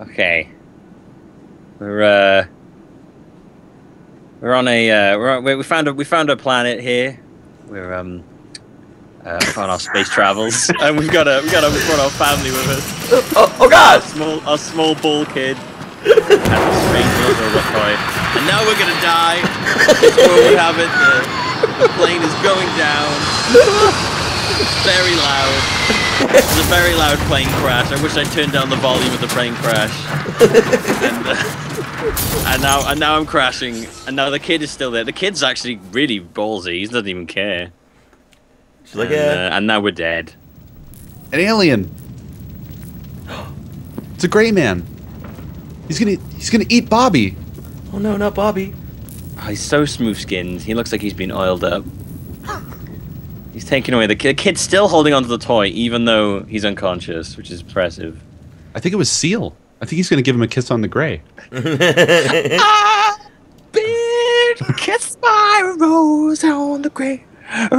Okay. We're uh we're on a uh we're on, we we found a we found a planet here. We're um uh, on our space travels, and we've got a we've got a we've got our family with us. Oh, oh Our God! small our small ball kid and a strange little toy. And now we're gonna die. Before we have it, the, the plane is going down. It's very loud. It's a very loud plane crash. I wish I turned down the volume of the plane crash. and, uh, and now and now I'm crashing. And now the kid is still there. The kid's actually really ballsy. He doesn't even care. She's like, and, yeah. uh, and now we're dead. An alien. It's a gray man. He's gonna he's gonna eat Bobby. oh no, not Bobby. Oh, he's so smooth skinned. He looks like he's been oiled up. He's taking away the kid. The kid's still holding onto the toy, even though he's unconscious, which is impressive. I think it was Seal. I think he's gonna give him a kiss on the gray. Ah, been kissed by a rose on the grave. I've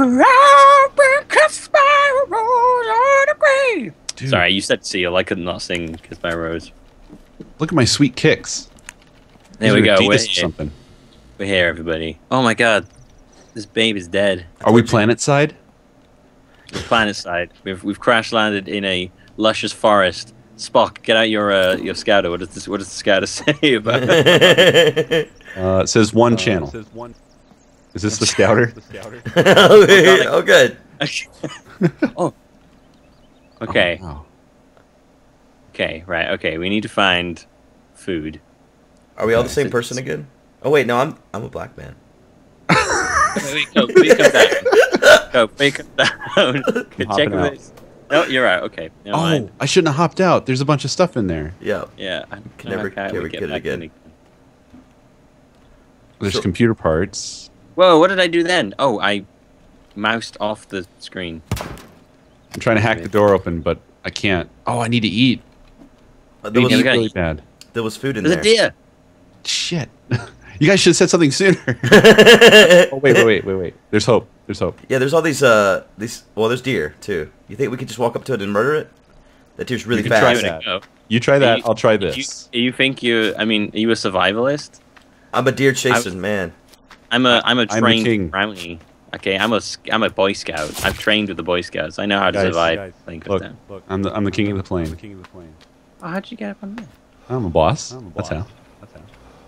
been kissed by a rose on the grave. Dude, Sorry, you said seal. I could not sing "Kiss by a Rose." look at my sweet kicks. There These we go. We're here. something. We're here, everybody. Oh my god, this babe is dead. Are we planet side? The planet side. We've we've crash landed in a luscious forest. Spock, get out your uh, your scouter. What does this? What does the scouter say about? it? Uh, it says one channel. Is this the scouter? oh, good. oh. Okay. Oh, wow. Okay. Right. Okay. We need to find food. Are we all the Yeah, same it's- person again? Oh wait, no, I'm I'm a black man. Wait, wait, go. Please come down. Go. Please come down. Check out. this. No, you're right. Okay. Never Oh, mind. I shouldn't have hopped out. There's a bunch of stuff in there. Yeah. Yeah. I Can never- okay, never we get it back again. There's So- computer parts. Whoa! What did I do then? Oh, I moused off the screen. I'm trying to hack the door open, but I can't. Oh, I need to eat. Uh, There need was, to eat really eat. bad. there was food in There's a deer. Shit. you guys should have said something sooner. oh wait, wait, wait, wait, wait. There's hope. There's hope. yeah, there's all these uh these well, there's deer too. You think we could just walk up to it and murder it? That deer's really can try fast. that. You try that. You- I'll try this. you think you? I mean, are you a survivalist? I'm a deer chasing man. I'm a I'm a I'm a trained king. brownie. Okay, I'm a sc- I'm a Boy Scout. I've trained with the Boy Scouts. I know how to Guys, survive. guys, playing Cut Look, I'm the I'm the king of the plane. The king of the plane. Oh, how'd you get up on there? I'm a boss. That's how. That's how.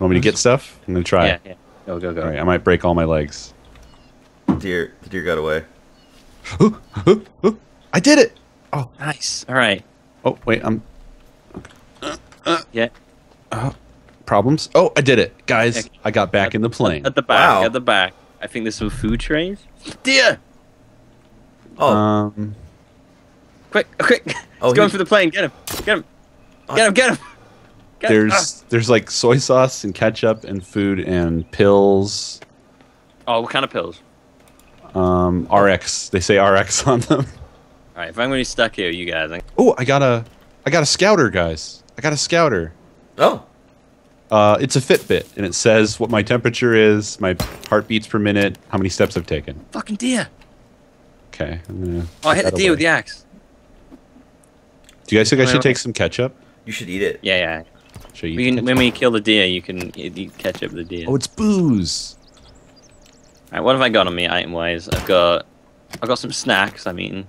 Want me to get stuff? I'm gonna try. Yeah, yeah. Go go go. All right. I might break all my legs. Deer the deer got away. Ooh, ooh, ooh. I did it. Oh, Nice. All right. oh, wait. I'm Yeah. Uh, problems. Oh, I did it, guys. Okay. I got back in the plane. At the back. Wow. At the back. I think there's some food trays. Deer! Oh, Um, Quick, quick! He's Oh, going he- for the plane. Get him! Get him! Get him! Get him! Get him. there's there's like soy sauce and ketchup and food and pills. Oh, what kind of pills? Um, RX. They say RX on them. All right, if I'm going to be stuck here, you guys. Oh, I got a I got a scouter, guys. I got a scouter. oh, Uh, it's a Fitbit, and it says what my temperature is, my heartbeats per minute, how many steps I've taken. Fucking deer! Okay, I'm gonna. Oh, I hit the put that deer with the axe. Do you guys think I should take some ketchup? you should eat it. Yeah, yeah. Should I eat We can, when we kill the deer, you can you, you catch up with the deer. Oh, it's booze. All right, what have I got on me item wise? I've got I've got some snacks. I'm eating.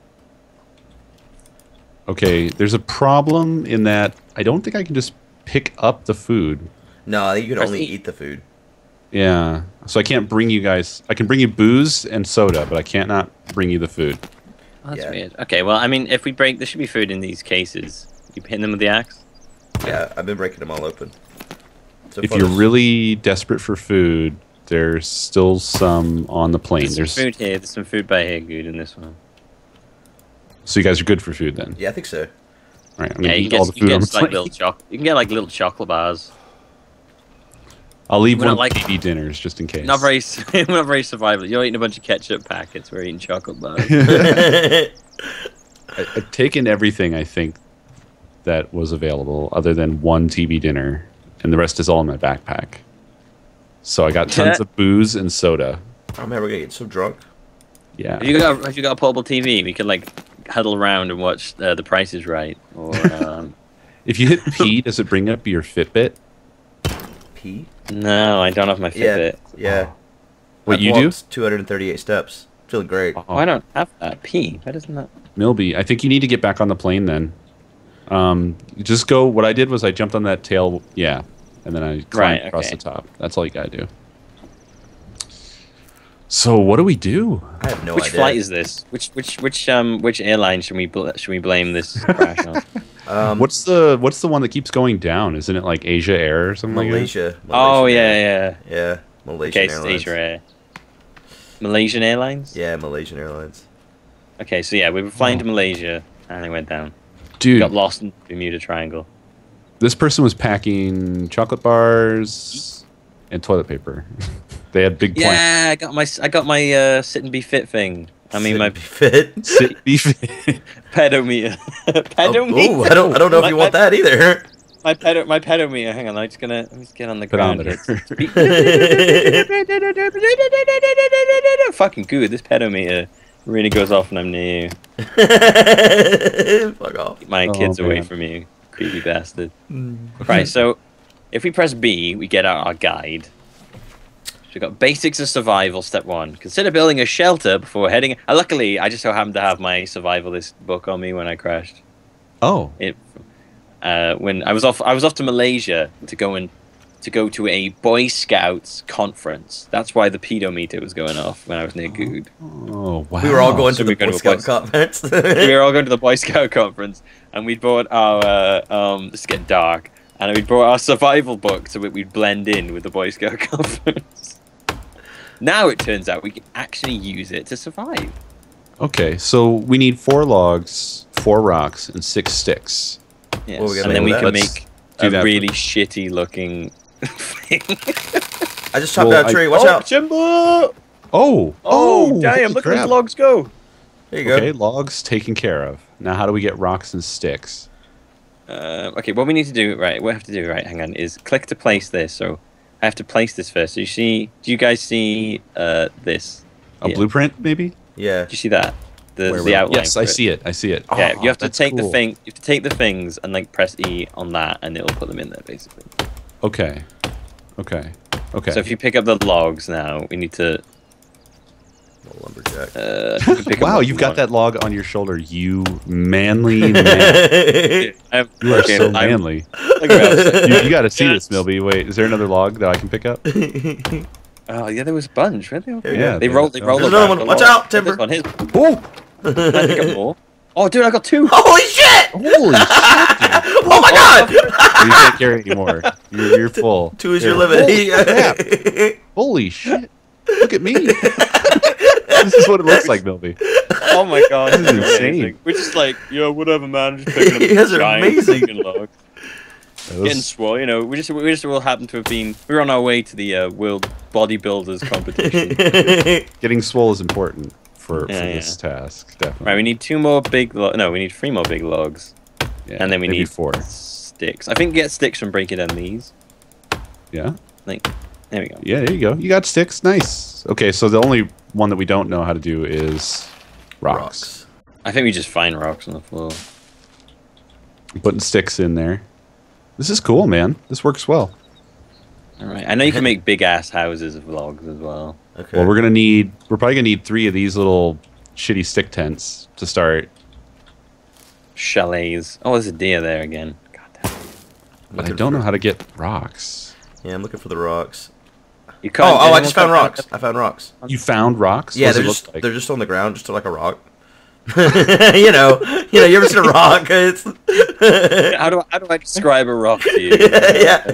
Okay, there's a problem in that I don't think I can just pick up the food. No, you can Press only eat the food. Yeah, so I can't bring you guys. I can bring you booze and soda, but I can't not bring you the food. Oh, that's Yeah. weird. Okay, well, I mean, if we break, there should be food in these cases. You hit them with the axe. Yeah, I've been breaking them all open. So If you're really desperate for food, there's still some on the plane. There's, There's some food here. There's some food by here. Good in this one. so you guys are good for food then. yeah, I think so. All right, I'm Yeah, gonna you eat can all get, the you food can on get the just, like little choc. You can get like little chocolate bars. I'll leave We're one not like- TV dinners just in case. Not very, we're not very survival. You're eating a bunch of ketchup packets. We're eating chocolate bars. I've taken everything I think that was available, other than one TV dinner, and the rest is all in my backpack. So I got tons of booze and soda. oh man, we're gonna get so drunk. Yeah. have you got Have you got a portable TV? We could like huddle around and watch uh, The Price Is Right, or um, If you hit P, does it bring up your Fitbit? P. No, I don't have my Yeah, Fitbit. yeah. What I've you do? 238 steps. Feeling great. Oh, Oh, I don't have that. P. Why doesn't that? Millbee, I think you need to get back on the plane then. Um, just go. What I did was I jumped on that tail, yeah, and then I climbed Right, across okay. the top. That's all you gotta do. So what do we do? I have no which idea. Which flight is this? Which which which um which airline should we bl- should we blame this crash on? um, what's the What's the one that keeps going down? Isn't it like Asia Air or something like Malaysia? oh Malaysian yeah, Air. yeah. Yeah, Malaysian Okay, Airlines. Asia Air. Malaysian Airlines. Yeah, Malaysian Airlines. Okay, so yeah, we were flying Oh. to Malaysia and it went down. That? Dude, Got lost in the Bermuda Triangle. this person was packing chocolate bars and toilet paper. they had big plans. Yeah, I got my I got my uh, sit and be fit thing. I mean my be fit. Sit- beef- pedometer. Oh, pedometer. ooh, I don't. I don't know if My- you want my- that either. My pedo my pedometer. Hang on, I'm just gonna let me just get on the ground. Pedometer. here. Fucking good. This pedometer really goes off when I'm near you. Fuck off. Keep my Oh, kids away from you, creepy bastard. Right, so if we press B, we get out our guide. So we've got basics of survival, step one. Consider building a shelter before heading. Uh, luckily, I just so happened to have my survivalist book on me when I crashed. oh, It, uh, when I was off, I was off to Malaysia to go and to go to a Boy Scouts conference. That's why the pedo meter was going off when I was near Guude. oh wow. We were all going so to the we Boy Scout conference. we were all going to the Boy Scout conference, and we brought our uh, um, this is getting dark, and we brought our survival book so that we'd blend in with the Boy Scout conference. now it turns out we can actually use it to survive. Okay, so we need four logs, four rocks, and six sticks. Yes. What are we gonna and then we with can? Let's make do a that really shitty looking thing. I just chopped Well, down a I- tree. Watch oh, out. timber! Oh, Oh, oh, damn! holy Look at crap. those logs go. There you go. Okay, logs taken care of. Now, how do we get rocks and sticks? Uh, okay, what we need to do, right? What we have to do, right? Hang on, is click to place this. So I have to place this first. So you see? Do you guys see uh, this? A Yeah. blueprint, maybe? Yeah. Do you see that? The, Where the outline. Yes, I it? see it. I see it. Yeah, Oh, you have to that's take the thing. You have to take the things and like press E on that, and it'll put them in there basically. Okay. Okay. Okay. So if you pick up the logs now, we need to. Little lumberjack. Uh, you pick wow, you've got log. that log on your shoulder. You manly man. I'm, You are okay, so I'm- manly. look at You, you got to see Yes. this, Millbee. Wait, is there another log that I can pick up? that. Oh yeah, there was a bunch. Really? Here we Yeah. They rolled. They rolled. There's them another one. Watch out, Timber. This one, here's- Oh, I pick up more? Oh, dude, I got two. Holy shit! holy shit! Oh my god! You can't carry anymore. You're, you're full. Two is your Here. limit. Holy shit! Look at me. this is what it looks like, Millbee. Oh my god, This is insane. amazing. We're just like, yo, whatever, man. Just picking up You guys are giant amazing. fucking logs. That Getting was- swole, you know. We just we just all happen to have been. We were on our way to the uh, World Bodybuilders competition. getting swole is important for, Yeah, for yeah. this task. Definitely. right, we need two more big. Lo- no, we need three more big logs, Yeah, and then we need four. sticks. I think get sticks from breaking down these. Yeah. Like, there we go. Yeah. There you go. You got sticks. Nice. Okay. So the only one that we don't know how to do is rocks. Rocks. I think we just find rocks on the floor. Putting sticks in there. This is cool, man. This works well. All right. I know you can make big ass houses of logs as well. Okay. Well, we're gonna need. We're probably gonna need three of these little shitty stick tents to start. Chalets. Oh, there's a deer there again. God damn. But I don't know how to get rocks. Yeah, I'm looking for the rocks. You Oh, can't. oh, I just found can't- rocks. I found rocks. You found rocks? Yeah, What they're just like? they're just on the ground, just like a rock. you know, you know, you ever seen a rock? It's How do I, how do I describe a rock to you? yeah.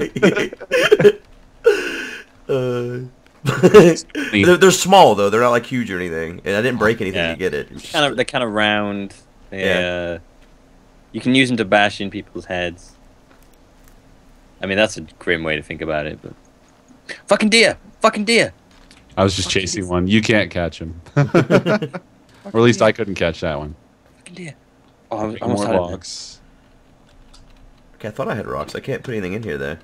uh, they're, they're small though. They're not like huge or anything, and I didn't break anything Yeah. to get it. It's just- kind of they're kind of round. They, Yeah. uh, you can use them to bash in people's heads. I mean, that's a grim way to think about it, but fucking deer, fucking deer. I was just chasing one. You can't catch him. or at least I couldn't catch that one. Fucking deer. Oh, I was- Make almost more had it. Okay, I thought I had rocks. I can't put anything in here though.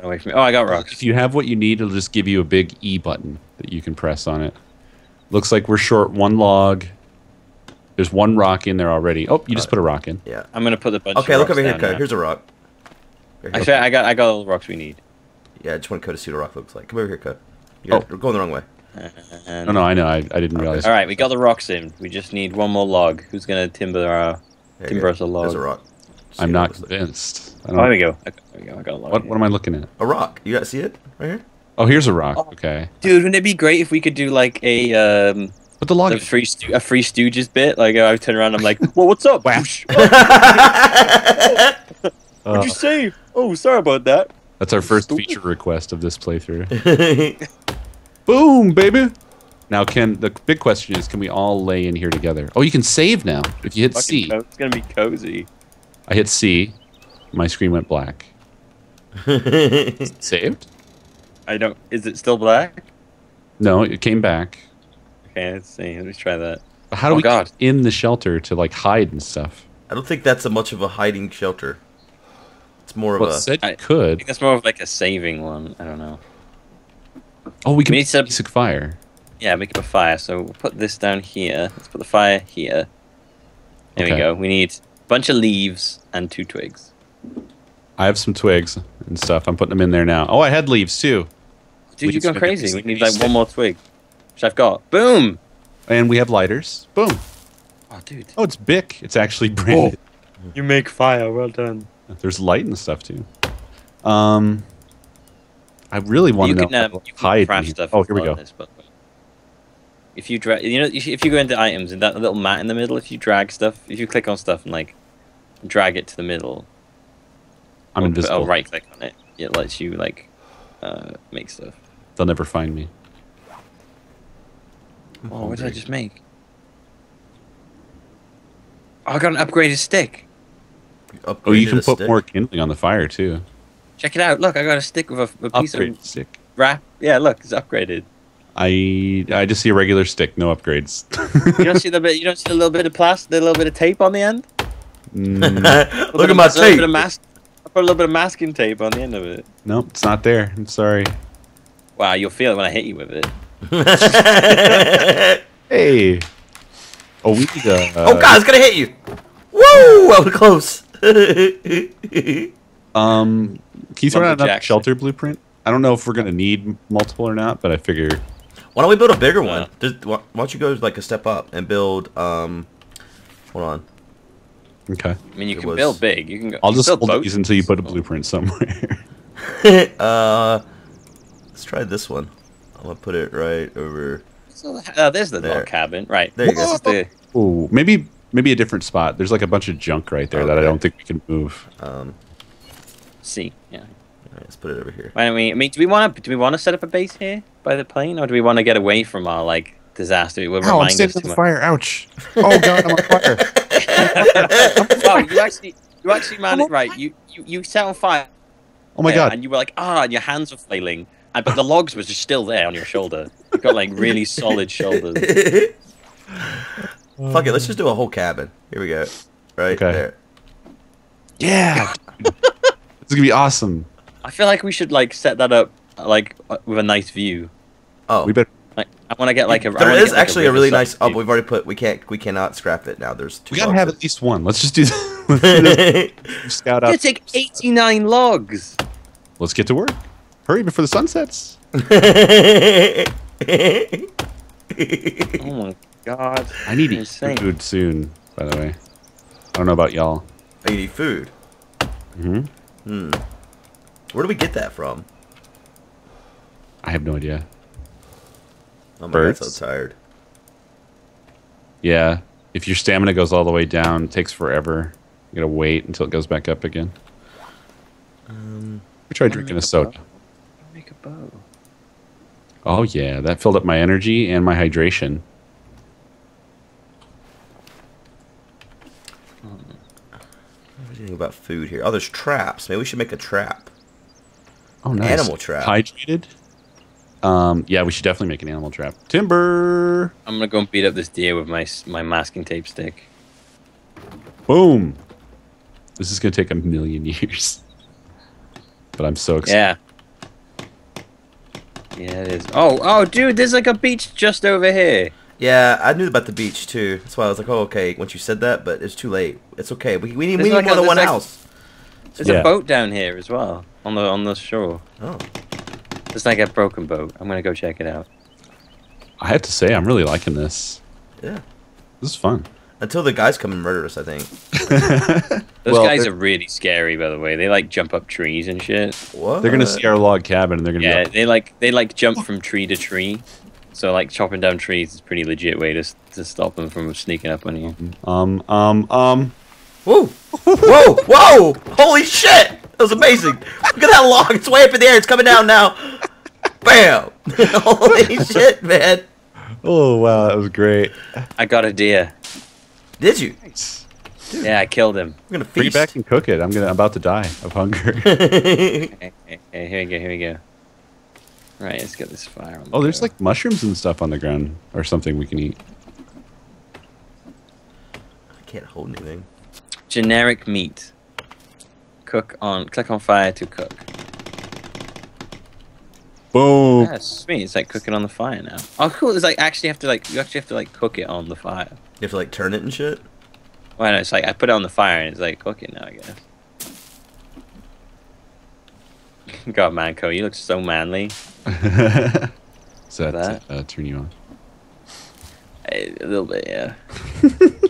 Got away from me. Oh, I got rocks. If you have what you need, it'll just give you a big E button that you can press on it. Looks like we're short one log. There's one rock in there already. Oh, you just Uh, put a rock in. Yeah. I'm gonna put the bunch. Okay, of look rocks over here, down Code. now. Here's a rock. Here, here. Actually, I got I got all the rocks we need. Yeah, I just want Code to see what a rock looks like. Come over here, Code. You're, Oh. you're going the wrong way. And, No, no, I know. I, I didn't realize. All right, we got the rocks in. We just need one more log. Who's gonna timber our? Timber go. us a log. There's a rock. See I'm it not looks like. convinced. I Oh, there don't, we go. Okay, there we go. I got a log. what, what am I looking at? A rock. You guys see it right here? Oh, here's a rock. Oh. Okay. Dude, wouldn't it be great if we could do like a um Put the log. a free Sto- a free Stooges bit? Like I turn around, I'm like, "Well, what's up? Whoosh. What'd Uh, you say? Oh, sorry about that." that's our first Stupid. feature request of this playthrough. Boom, baby. Now, can the big question is, can we all lay in here together? Oh, you can save now. If you hit Fucking C, co- it's gonna be cozy. I hit C. My screen went black. Saved? I don't. Is it still black? No, it came back. Okay, let's see. Let me try that. But how do Oh, we God. get in the shelter to like hide and stuff? I don't think that's a much of a hiding shelter. It's more of Well, it a. said you I- I could. think that's more of like a saving one. I don't know. Oh, we can We make need to- basic fire. Yeah, make up a fire. So we'll put this down here. Let's put the fire here. There we go. We need a bunch of leaves and two twigs. I have some twigs and stuff. I'm putting them in there now. Oh, I had leaves too. Dude, you're Leaves going make crazy. We need like one more twig. Which I've got. Boom! And we have lighters. Boom. Oh, dude. Oh, it's Bic. It's actually branded. You make fire. Well done. There's light and stuff too. Um, I really want You to know can, how um, you can hide. in craft stuff. Oh, here we go. This, but if you drag, you know, if you- go into items and that little mat in the middle, if you drag stuff, if you click on stuff and like drag it to the middle, I'm or- invisible. Oh, right click on it. It lets you like uh, make stuff. They'll never find me. Oh, what did I just make? Oh, I got an upgraded stick. Oh, you can put stick. more kindling on the fire too. Check it out. Look, I got a stick with a, a piece Upgrade of stick. wrap. Yeah, look, it's upgraded. I I just see a regular stick, no upgrades. You don't see the bit. You don't see a little bit of plastic, a little bit of tape on the end. Mm, Look at my bit- a little bit tape. of mas- I put a little bit of masking tape on the end of it. nope, it's not there. I'm sorry. Wow, you'll feel it when I hit you with it. Hey. Oh, we need a. Uh, oh god, it's gonna hit you! Woo! That was close. Um, can you throw out another shelter blueprint? I don't know if we're gonna need multiple or not, but I figure. Why don't we build a bigger one? Uh. Just, why, why don't you go like a step up and build? Um, hold on. Okay, I mean, you It can was- build big. You can go. I'll you just build hold these until you put a blueprint somewhere. uh, let's try this one. I'm gonna put it right over. So, uh, there's the There. log cabin. Right. There you go. This the. oh, maybe maybe a different spot. There's like a bunch of junk right there that I don't think we can move. Um, C. Yeah. alright, let's put it over here. Why don't we? I mean, do we want to? Do we want to set up a base here by the plane, or do we want to get away from our like disaster? We'll Ow, I'm remind standing too on the fire. Ouch! Oh god, I'm on fire. oh, you actually, you actually managed. Right. You, you, you set on fire. Oh my god! And you were like, ah, and your hands were flailing, and but the logs was just still there on your shoulder. You've got like really solid shoulders. Fuck it, let's just do a whole cabin. Here we go. Right Okay. there. Yeah, it's gonna be awesome. I feel like we should like set that up like with a nice view. Oh, We better. Like, I want to get like a. there wanna is get, like, actually a really nice. Oh, view. we've already put. We can't. We cannot scrap it now. There's two. We gotta logs have at least one. Let's just do. Let's scout out. gonna take 89 logs. Let's get to work. Hurry before the sun sets. Oh my god. I need to eat Insane. food soon. By the way, I don't know about y'all. You need food. hmm Hmm. Where do we get that from? I have no idea. Oh my Birds? god, so tired. Yeah, if your stamina goes all the way down, it takes forever. You gotta wait until it goes back up again. Um, We tried drinking a a soda. Make a bow. Oh yeah, that filled up my energy and my hydration. what do you think about food here? Oh, there's traps. Maybe we should make a trap. Oh nice. Animal trap. Hydrated. Um, yeah, we should definitely make an animal trap. Timber. I'm gonna go and beat up this deer with my my masking tape stick. Boom. This is gonna take a million years. But I'm so excited. Yeah. Yeah, it is. Oh, oh, dude, there's like a beach just over here. Yeah, I knew about the beach too. That's why I was like, oh, okay. Once you said that, but it's too late. It's okay. We, we need, we need like more a- than one like- house. There's Yeah. a boat down here as well on the on the shore. Oh, It's like a broken boat. I'm gonna go check it out. I have to say, I'm really liking this. yeah. This is fun. Until the guys come and murder us, I think. Those Well, guys they're- really scary, by the way. They like jump up trees and shit. What? They're gonna see our log cabin and they're gonna Yeah, be they like they like jump from tree to tree. So like chopping down trees is a pretty legit way to to stop them from sneaking up on you. um, um, um. Whoa! Whoa! Whoa! Holy shit! That was amazing. Look at that log. It's way up in the air. It's coming down now. Bam! Holy shit, man. Oh wow, that was great. I got a deer. Did you? Yeah, I killed him. I'm gonna Bring it back and cook it. I'm gonna I'm about to die of hunger. Okay, okay, okay, here we go. Here we go. Right, let's get this fire on. the oh, there's go. like mushrooms and stuff on the ground or something we can eat. I can't hold anything. generic meat. Cook on. Click on fire to cook. Boom. Yeah, it's sweet. It's like cooking on the fire now. Oh, cool. It's like actually have to like you actually have to like cook it on the fire. You have to like turn it and shit. Well, no, it's like I put it on the fire and it's like cooking now. I guess. God, Manco, you look so manly. Does that, That? Uh, turn you on? A little bit, yeah.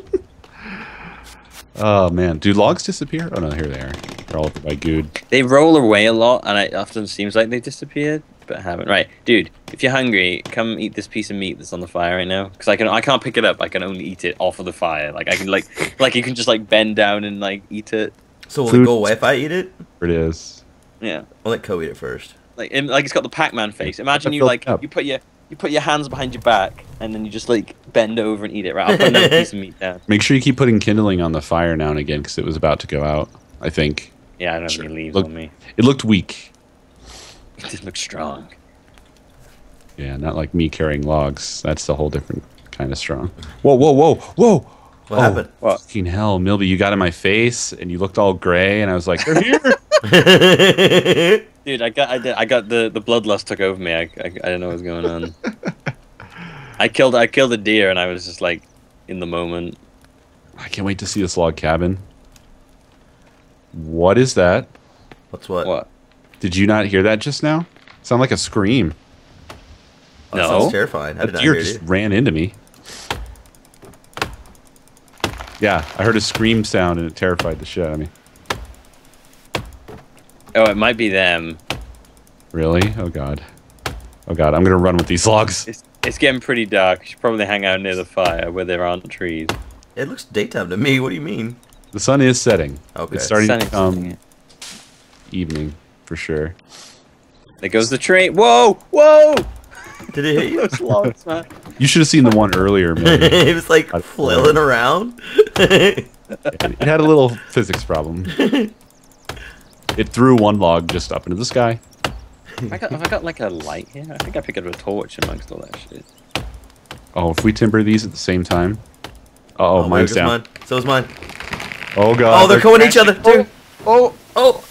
Oh man, do logs disappear? Oh no, here they are. They're all over by Guude. They roll away a lot, and it often seems like they disappeared, but haven't. Right, dude. If you're hungry, come eat this piece of meat that's on the fire right now. Because I can, I can't pick it up. I can only eat it off of the fire. Like I can, like, like you can just like bend down and like eat it. So will Food. it go away if I eat it? It is. Yeah. I'll let Coe eat it first. Like, and, like it's got the Pac-Man face. Imagine you like up. you put your you put your hands behind your back, and then you just like bend over and eat it. Right, I'll put another piece of meat down. Make sure you keep putting kindling on the fire now and again because it was about to go out. I think Yeah, I don't have Sure. any leaves Look- on me. it looked weak. It didn't look strong. Yeah, not like me carrying logs. That's a whole different kind of strong. Whoa, whoa, whoa, whoa! What Oh. happened? What? Fucking hell, Millbee, you got in my face and you looked all gray, and I was like, "They're here." Dude, I got I did I got the the bloodlust took over me. I I, I don't know what was going on. I killed I killed a deer and I was just like in the moment. I can't wait to see this log cabin. What is that? What's what? What? Did you not hear that just now? Sound like a scream. Oh, that No. sounds terrifying. I A did not deer hear just you. ran into me. Yeah, I heard a scream sound and it terrified the shit out of me. Oh, it might be them. Really? Oh god. Oh god, I'm gonna run with these logs. It's it's getting pretty dark. You should probably hang out near the fire where there aren't trees. It looks daytime to me. What do you mean? The sun is setting. Okay. It's starting Sun to come evening for sure. There goes the train. Whoa! Whoa! Did it hit you? Those logs, man. You should have seen the one earlier. Maybe. it was like I- flailing around. it had a little physics problem. It threw one log just up into the sky. Have I got have I got like a light here? I think I picked up a torch amongst all that shit. Oh, if we timber these at the same time. Uh oh, there mine's goes down. Mine. So is mine. Oh god. Oh, they're going each other crashing. too. Oh, oh.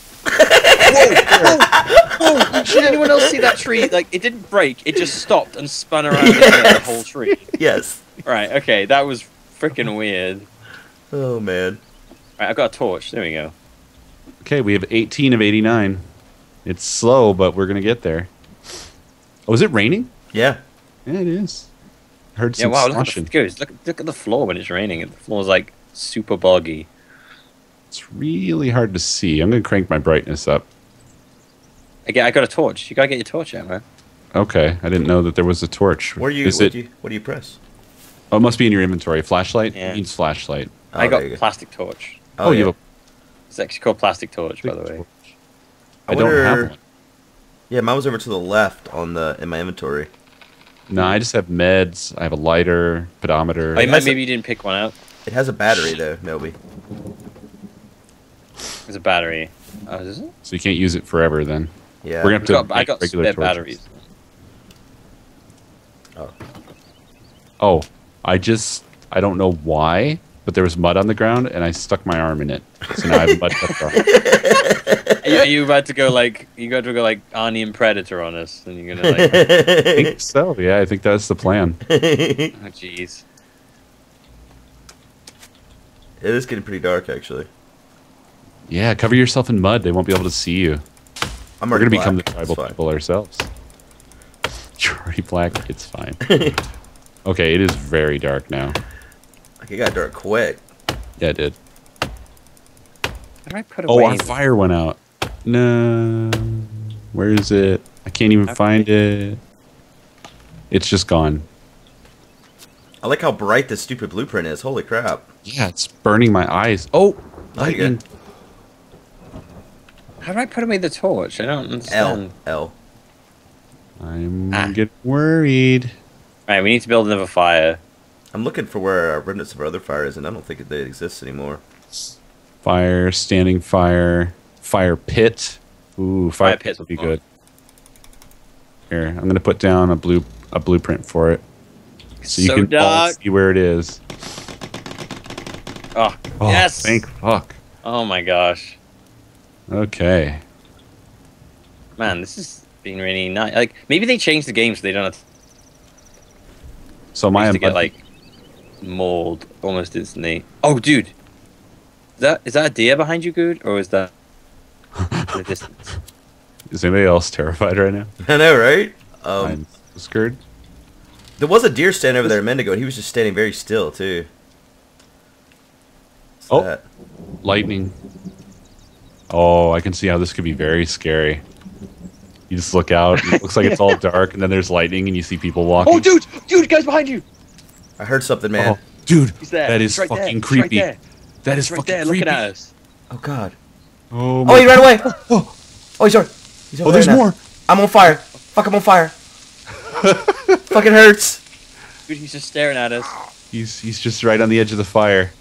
Oh, did anyone else see that tree? Like, it didn't break. It just stopped and spun around in the whole tree. Yes. Right. Okay, that was freaking weird. Oh man. Right, I've got a torch. There we go. Okay, we have 18 of 89. It's slow, but we're gonna get there. Oh, is it raining? Yeah. Yeah, it is. I heard Yeah. some Wow. Look at, the, look, look at the floor when it's raining. The floor's like super boggy. It's really hard to see. I'm gonna crank my brightness up. Again, I got a torch. You gotta get your torch out, man. Okay, I didn't know that there was a torch. Where you? Is What it? do you? What do you press? Oh, it must be in your inventory. Flashlight Yeah. means flashlight. Oh, I got you go. plastic torch. Oh, oh you yeah. have It's actually called plastic torch, a by the way. I, don't have one. Yeah, mine was over to the left on the in my inventory. No, I just have meds. I have a lighter, pedometer. Oh, you might, has a- maybe you didn't pick one out. It has a battery though, Millbee. There's a battery. Oh, is it? so you can't use it forever. Then Yeah. we're gonna have I to got, I got regular spare torches. batteries. Oh. Oh, I just I don't know why, but there was mud on the ground, and I stuck my arm in it. So now I have a mud cupped arm. Are you, are you about to go like you got to go like Arnie and Predator on us, and you're gonna like, I think so. Yeah, I think that's the plan. oh jeez. It is getting pretty dark, actually. Yeah, cover yourself in mud. They won't be able to see you. I'm We're gonna become the tribal It's people ourselves. You're already black. It's fine. okay, it is very dark now. Like, it got dark quick. Yeah, it did. How do I put Oh, away? our the- fire went out. No. Where is it? I can't even Okay. find it. It's just gone. I like how bright this stupid blueprint is. Holy crap. Yeah, it's burning my eyes. Oh, There you lightning. How do I put away the torch? I don't L. understand. L. I'm Ah. getting worried. Right, we need to build another fire. I'm looking for where our remnants of our other fire is, and I don't think it they exist anymore. Fire, standing fire, fire pit. Ooh, fire, Fire pit pit would be would good. Here, I'm gonna put down a blue a blueprint for it, so you so can all see where it is. Oh, Oh, yes. thank fuck. Oh my gosh, Okay. man, this has been really nice. Like maybe they changed the game so they don't have to, So my used to get like mauled almost instantly. Oh, dude, is that is that a deer behind you, Guude, or is that the distance? is anybody else terrified right now? I know, right? Um, I'm scared. there was a deer standing over there a minute ago, and he was just standing very still, too. What's Oh. that? Lightning. Oh, I can see how this could be very scary. You just look out, it looks like it's all dark, and then there's lightning, and you see people walking. Oh, dude, dude, guys behind you. I heard something, man. Oh, dude, that is there. that right there. fucking He's right creepy. there. that is He's right fucking there, creepy. looking at us. Oh, God. Oh, oh My. Oh, he ran away! Oh, he's over. He's over Oh, there's there now. more. I'm on fire. Fuck, I'm on fire. Fucking hurts. Dude, he's just staring at us. He's he's just right on the edge of the fire.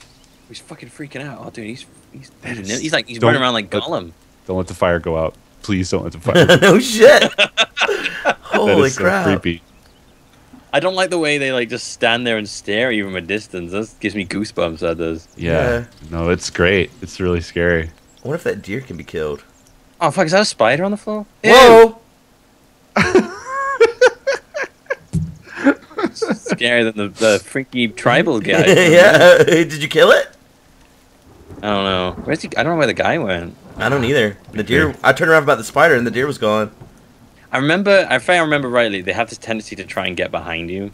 He's fucking freaking out. Oh, dude, he's he's is- he's like he's don't- running around like but- Gollum. Don't let the fire go out. Please don't let the fire. no shit. Holy is so crap. creepy. I don't like the way they like just stand there and stare at you from a distance. That gives me goosebumps. That does. Yeah. Yeah. No, it's great. It's really scary. I wonder if that deer can be killed. Oh fuck! Is that a spider on the floor? Whoa! Scarier than the, the freaky tribal guy. yeah. Did you kill it? I don't know. Where's he? I don't know where the guy went. I don't either. The deer. I turned around about the spider, and the deer was gone. I remember. If I remember rightly, they have this tendency to try and get behind you.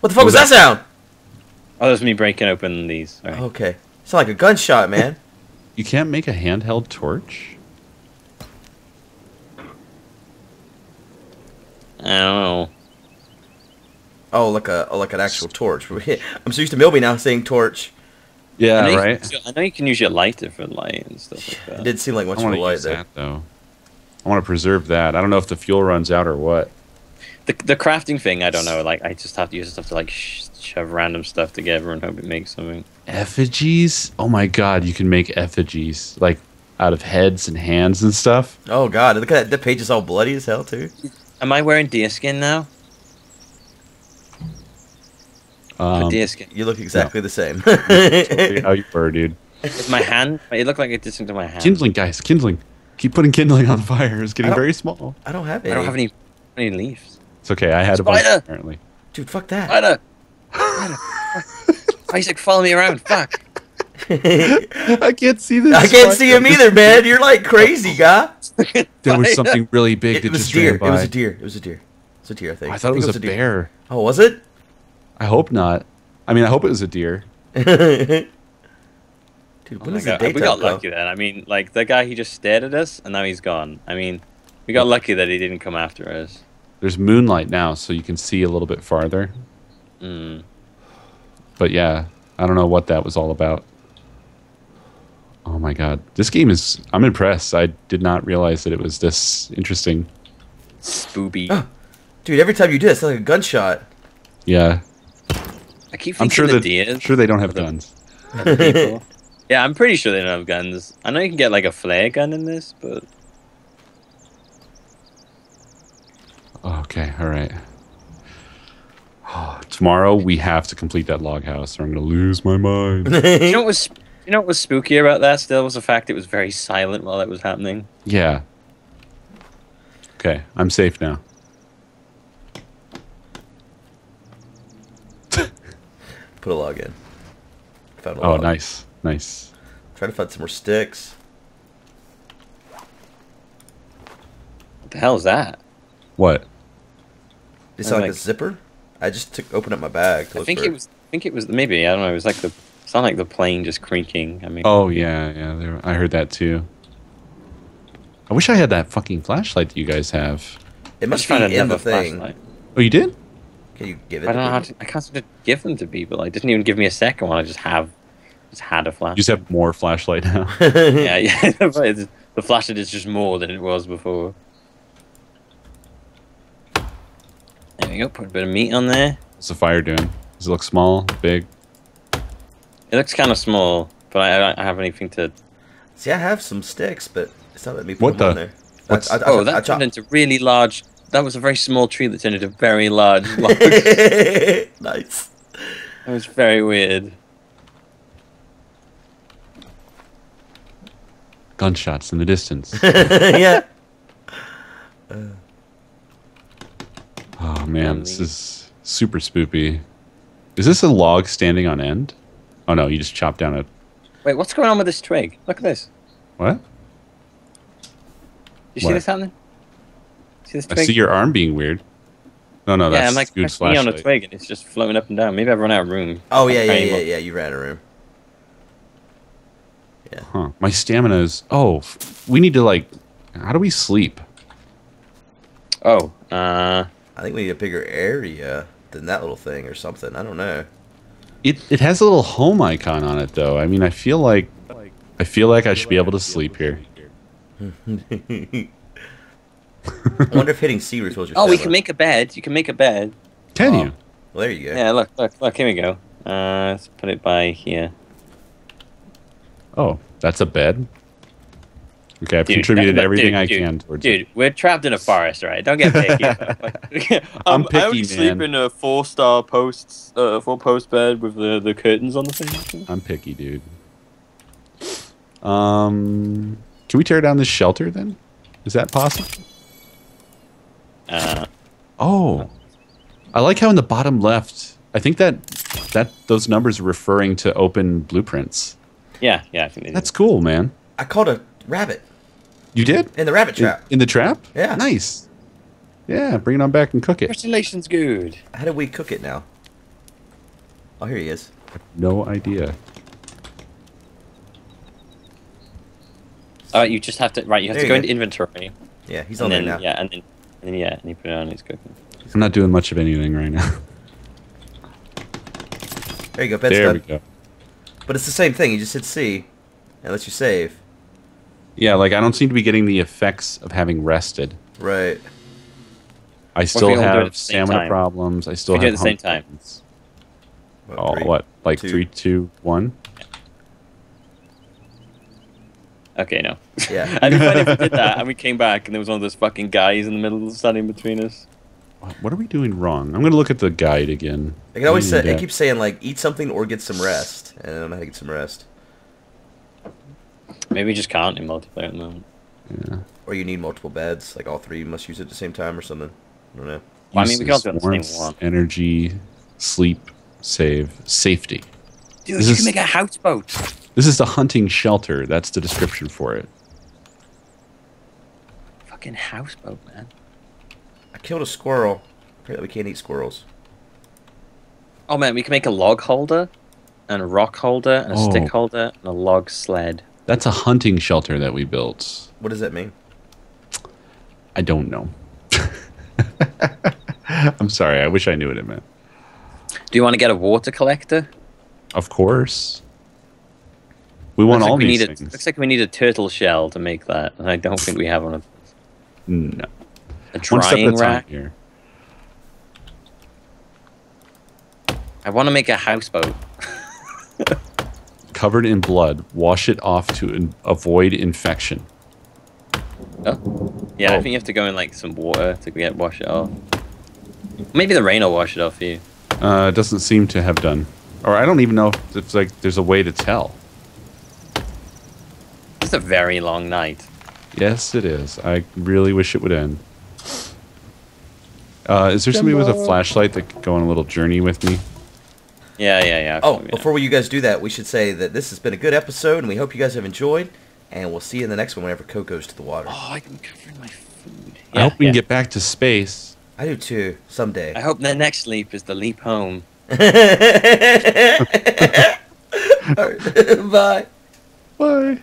What the fuck was was that sound? Oh, that was me breaking open these. All right. Okay. Sound like a gunshot, man. You can't make a handheld torch. I don't know. Oh, like a oh, like an actual torch. I'm so used to Millbee now saying torch. I know Yeah, you right. can I know you can use your lighter for light and stuff like It that. did seem like much I of want a to light use there. that though. I want to preserve that. I don't know if the fuel runs out or what. The, the crafting thing, I don't know. Like, I just have to use stuff to like sh- shove random stuff together and hope it makes something. Effigies? Oh my god, you can make effigies like out of heads and hands and stuff. Oh god, look at that. The page is all bloody as hell too. Am I wearing deer skin now? Um, deer skin. You look exactly the same. totally how you were, dude. Is my hand? It looked like it did something to my hand. Kindling, guys, kindling. Keep putting kindling on the fire. It's getting very small. I don't have I any. don't have any any leaves. It's okay. I had a bunch Spider! apparently. Dude, fuck that. Spider! Spider! Isaac, follow me around. Fuck. I can't see this. I can't see him either, man. You're like crazy, guy. There was something really big It that was just deer. ran It was a deer. It was a deer. It was a deer. I think. I thought it think was a deer. bear. Oh, was it? I hope not. I mean, I hope it was a deer. Dude, Oh when my is the God, We got come? lucky then. I mean, like, the guy, he just stared at us, and now he's gone. I mean, we got lucky that he didn't come after us. There's moonlight now, so you can see a little bit farther. Mm. But yeah, I don't know what that was all about. Oh my god, this game is. I'm impressed. I did not realize that it was this interesting. Spooby. Oh. Dude, every time you do that, it sounds like a gunshot. Yeah, I keep I'm thinking sure the that. deers. Sure, they don't have the- guns. yeah, I'm pretty sure they don't have guns. I know you can get like a flare gun in this, but Okay, all right. Tomorrow we have to complete that log house, or I'm gonna lose my mind. you know what was you know what was spooky about that still was the fact it was very silent while that was happening. yeah. Okay, I'm safe now. Put a log in. Found a Oh, log. nice, nice. Trying to find some more sticks. What the hell is that? What? I that like, a zipper? I just took opened up my bag. To I think for it was I think it was maybe, I don't know, it was like the sounded like the plane just creaking. I mean Oh yeah, yeah. There, I heard that too. I wish I had that fucking flashlight that you guys have. It must be found in another the thing. flashlight. Oh, you did? Can you give it? I don't know how to I can't seem to give them to people. Like, it didn't even give me a second one. I just have just had a flash. You just have more flashlight now. yeah, yeah. but it's- the flashlight is just more than it was before. There we go. Put a bit of meat on there. What's the fire doing? Does it look small, big? It looks kind of small, but I, I don't have anything to. See, I have some sticks, but it's not letting me put What them on the- there. what's- I, I, I, Oh, I, that I turned into really large. That was a very small tree that turned into a very large logs. nice. That was very weird. Gunshots in the distance. yeah. Oh man, this is super spoopy. Is this a log standing on end? Oh no, you just chopped down a Wait, what's going on with this twig? Look at this. what? You see this happening? See this I twig? see your arm being weird. No, no, that's yeah, I'm like Scoot's pressing me on a twig and it's just floating up and down. Maybe I've run out of room. Oh yeah, yeah, yeah, yeah. You ran out of room. Huh. My stamina is. Oh, f- we need to like. How do we sleep? Oh, uh, I think we need a bigger area than that little thing or something. I don't know. It it has a little home icon on it though. I mean, I feel like I feel like I should be able to sleep here. I wonder if hitting C restores your oh, we stamina. can make a bed. You can make a bed. Can Oh. you? Well, there you go. Yeah, look, look, look. Here we go. Uh, let's put it by here. Oh, that's a bed. Okay, I've Dude, contributed that- everything dude, I dude, can towards it. Dude, we're trapped in a forest, right? Don't get picky. I'm Um, I picky, would sleep in a four-star post, uh, four-post bed with the, the curtains on the thing. I'm picky, dude. Um, can we tear down this shelter then? Is that possible? Uh, Oh, I like how in the bottom left. I think that that those numbers are referring to open blueprints. yeah, yeah. I think they did. That's cool, man. I caught a rabbit You did in the rabbit trap. in the trap. Yeah. nice. Yeah, bring it on back and cook it. Congratulations, Guude. How do we cook it now? Oh, here he is. No idea. All right, you just have to right. You have There to go go. into inventory, Yeah, he's on then there now. yeah, and then and then yeah, and you put it on. It's cooking. I'm not doing much of anything right now. There you go. Bed's there we go. But it's the same thing. You just hit C, and lets you save. Yeah, like I don't seem to be getting the effects of having rested. Right. I still we all do it at have stamina time? problems. I still we do have it at the same time? problems. What, Oh, three? what? Like two. three, two, one? Okay, no. Yeah. I'd be funny if we did that and we came back and there was one of those fucking guys in the middle of standing between us. What what are we doing wrong? I'm gonna look at the guide again. I can always say, Yeah. it keeps saying like eat something or get some rest, and I'm gonna get some rest. Maybe we just can't in multiplayer at the moment. Yeah. Or you need multiple beds, like all three must use it at the same time or something. I don't know. Well, I mean, we can all do it on the same one. Energy, sleep, save, safety. Dude, This you is- can make a houseboat. This is the hunting shelter. That's the description for it. Fucking houseboat, man. I killed a squirrel. Apparently we can't eat squirrels. Oh man, we can make a log holder, and a rock holder, and a Oh. stick holder, and a log sled. That's a hunting shelter that we built. What does that mean? I don't know. I'm sorry. I wish I knew what it meant. Do you want to get a water collector? Of course. We want looks all like we these need a, things. looks like we need a turtle shell to make that, and I don't think we have one of no. a One step at drying a rack. here. I want to make a houseboat. Covered in blood. Wash it off to in- avoid infection. Oh. Yeah, I Oh. think you have to go in like some water to get wash it off. Maybe the rain will wash it off for you. Uh, it doesn't seem to have done. Or I don't even know if it's like there's a way to tell. It's a very long night. Yes, it is. I really wish it would end. Uh, is there somebody with a flashlight that could go on a little journey with me? Yeah, yeah, yeah. Oh, yeah. before you guys do that, we should say that this has been a good episode, and we hope you guys have enjoyed. And we'll see you in the next one whenever Coke goes to the water. Oh, I can cover my food. I hope we can get back to space. I do too, someday. I hope the next leap is the leap home. All right. Bye. Bye.